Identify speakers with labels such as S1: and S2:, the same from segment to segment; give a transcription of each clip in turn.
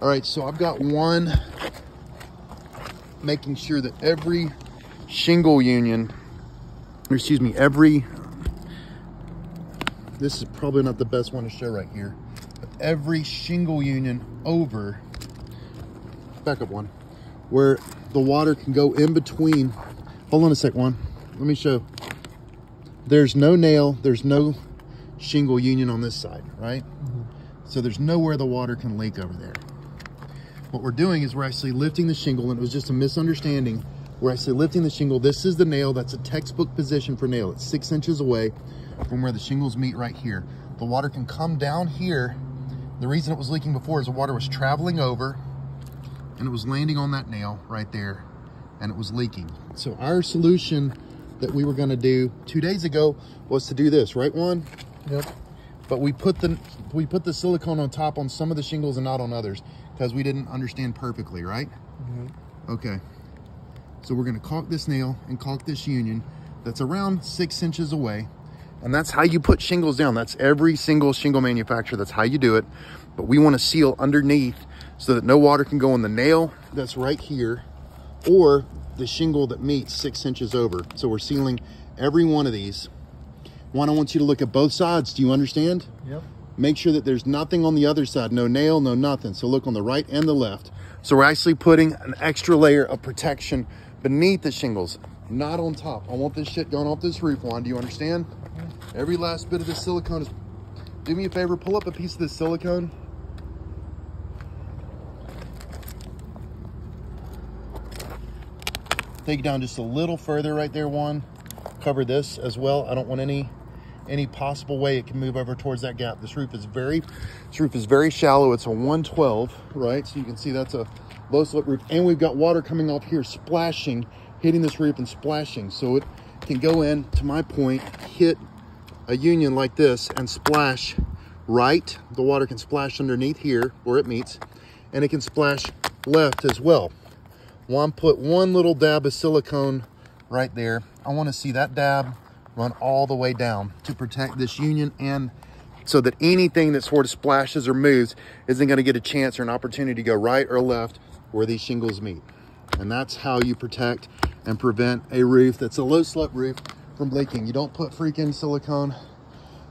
S1: All right, so I've got Juan making sure that every shingle union, or excuse me, every, this is probably not the best one to show right here, but every shingle union over, back up one, where the water can go in between. Hold on a sec, Juan. Let me show. There's no nail, there's no shingle union on this side, right? Mm -hmm. So there's nowhere the water can leak over there. What we're doing is we're actually lifting the shingle, and it was just a misunderstanding. We're actually lifting the shingle. This is the nail. That's a textbook position for nail. It's six inches away from where the shingles meet right here. The water can come down here. The reason it was leaking before is the water was traveling over and it was landing on that nail right there and it was leaking. So our solution that we were gonna do two days ago was to do this, right Juan?
S2: Yep.
S1: But we put the we put the silicone on top on some of the shingles and not on others because we didn't understand perfectly, right? Mm -hmm. Okay. So we're gonna caulk this nail and caulk this union that's around six inches away. And that's how you put shingles down. That's every single shingle manufacturer. That's how you do it. But we wanna seal underneath so that no water can go on the nail that's right here or the shingle that meets six inches over. So we're sealing every one of these. Juan, I want you to look at both sides. Do you understand?
S2: Yep.
S1: Make sure that there's nothing on the other side. No nail, no nothing. So look on the right and the left. So we're actually putting an extra layer of protection beneath the shingles, not on top. I want this shit going off this roof, Juan. Do you understand? Every last bit of this silicone is... Do me a favor, pull up a piece of this silicone. Take down just a little further right there, Juan. Cover this as well. I don't want any any possible way it can move over towards that gap. This roof is very, this roof is very shallow. It's a 112, right? So you can see that's a low slope roof. And we've got water coming off here, splashing, hitting this roof and splashing. So it can go in, to my point, hit a union like this and splash right. The water can splash underneath here where it meets, and it can splash left as well. Juan put one little dab of silicone right there. I want to see that dab run all the way down to protect this union and so that anything that sort of splashes or moves isn't going to get a chance or an opportunity to go right or left where these shingles meet. And that's how you protect and prevent a roof that's a low slope roof from leaking. You don't put freaking silicone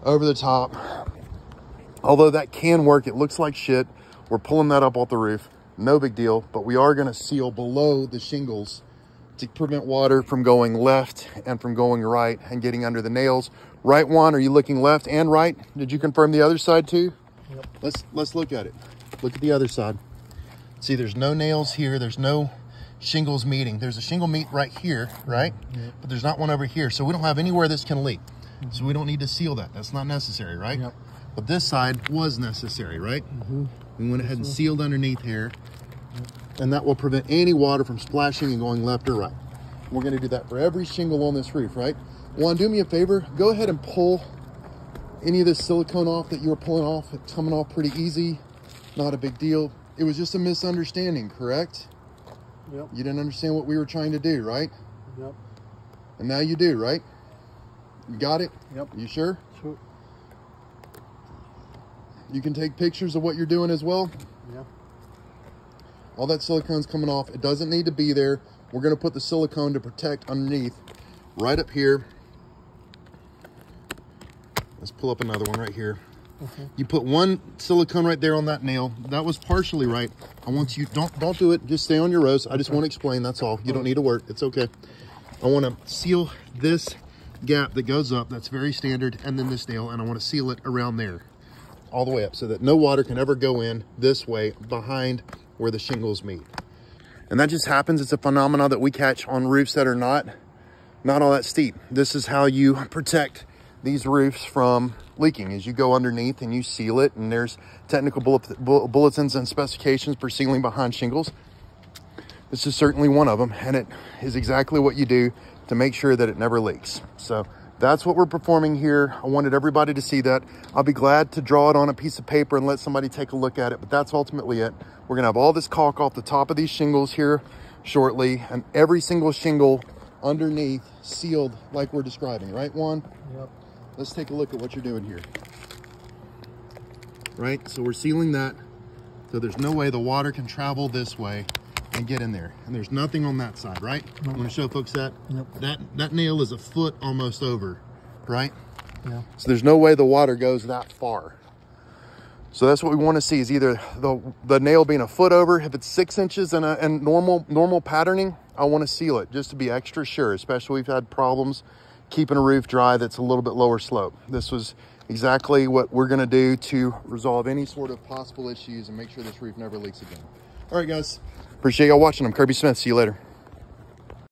S1: over the top. Although that can work, it looks like shit. We're pulling that up off the roof no big deal, but we are gonna seal below the shingles to prevent water from going left and from going right and getting under the nails. Right Juan, are you looking left and right? Did you confirm the other side too? Yep. Let's, let's look at it. Look at the other side. See, there's no nails here. There's no shingles meeting. There's a shingle meet right here, right? Yep. But there's not one over here. So we don't have anywhere this can leak. Mm -hmm. So we don't need to seal that. That's not necessary, right? Yep. But this side was necessary, right? Mm -hmm. We went ahead and sealed underneath here and that will prevent any water from splashing and going left or right. We're gonna do that for every shingle on this roof, right? Juan, do me a favor, go ahead and pull any of this silicone off that you were pulling off. It's coming off pretty easy, not a big deal. It was just a misunderstanding, correct?
S2: Yep.
S1: You didn't understand what we were trying to do, right?
S2: Yep.
S1: And now you do, right? You got it?
S2: Yep.
S1: You sure?
S2: Sure.
S1: You can take pictures of what you're doing as well?
S2: Yeah.
S1: All that silicone's coming off. It doesn't need to be there. We're going to put the silicone to protect underneath right up here. Let's pull up another one right here. Okay. You put one silicone right there on that nail. That was partially right. I want you, don't don't do it. Just stay on your rows. I just okay. want to explain. That's all. You don't need to work. It's okay. I want to seal this gap that goes up. That's very standard. And then this nail. And I want to seal it around there all the way up so that no water can ever go in this way behind where the shingles meet. And that just happens. It's a phenomenon that we catch on roofs that are not, not all that steep. This is how you protect these roofs from leaking as you go underneath and you seal it. And there's technical bulletins and specifications for sealing behind shingles. This is certainly one of them. And it is exactly what you do to make sure that it never leaks. So that's what we're performing here. I wanted everybody to see that. I'll be glad to draw it on a piece of paper and let somebody take a look at it, but that's ultimately it. We're gonna have all this caulk off the top of these shingles here shortly, and every single shingle underneath sealed like we're describing, right, Juan?
S2: Yep.
S1: Let's take a look at what you're doing here. Right, so we're sealing that So there's no way the water can travel this way and get in there. And there's nothing on that side, right? I'm gonna show folks that.
S2: Yep.
S1: That that nail is a foot almost over, right?
S2: Yeah.
S1: So there's no way the water goes that far. So that's what we want to see is either the the nail being a foot over. If it's six inches and a and normal normal patterning, I want to seal it just to be extra sure. Especially we've had problems keeping a roof dry that's a little bit lower slope. This was exactly what we're going to do to resolve any sort of possible issues and make sure this roof never leaks again. All right, guys. Appreciate y'all watching. I'm Kirby Smith. See you later.